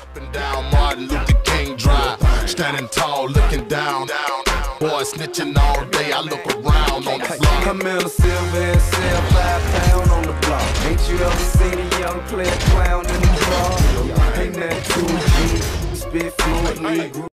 Up and down Martin Luther King Drive, standing tall, looking down. Boy, snitching all day. I look around on the block. I'm in a silver and sell five pound on the block. Ain't you ever seen a young player clown in the bar? Ain't that too deep? Spit fluently.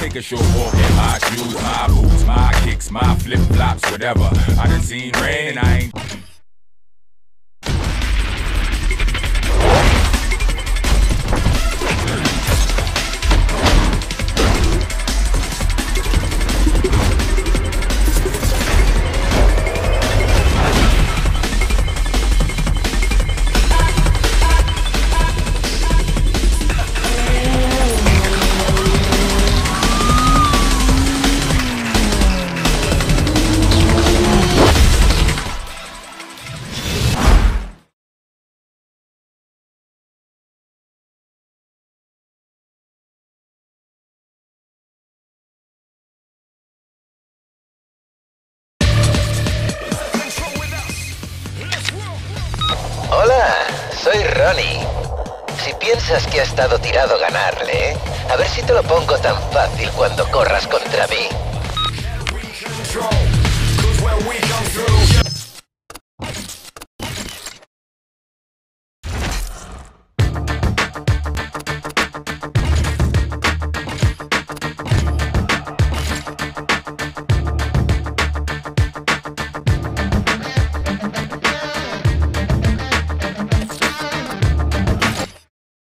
Take a short walk in my shoes, my boots, my kicks, my flip flops, whatever. I done seen rain and I ain't. Soy Ronnie. Si piensas que ha estado tirado ganarle, a ver si te lo pongo tan fácil cuando corras contra mí.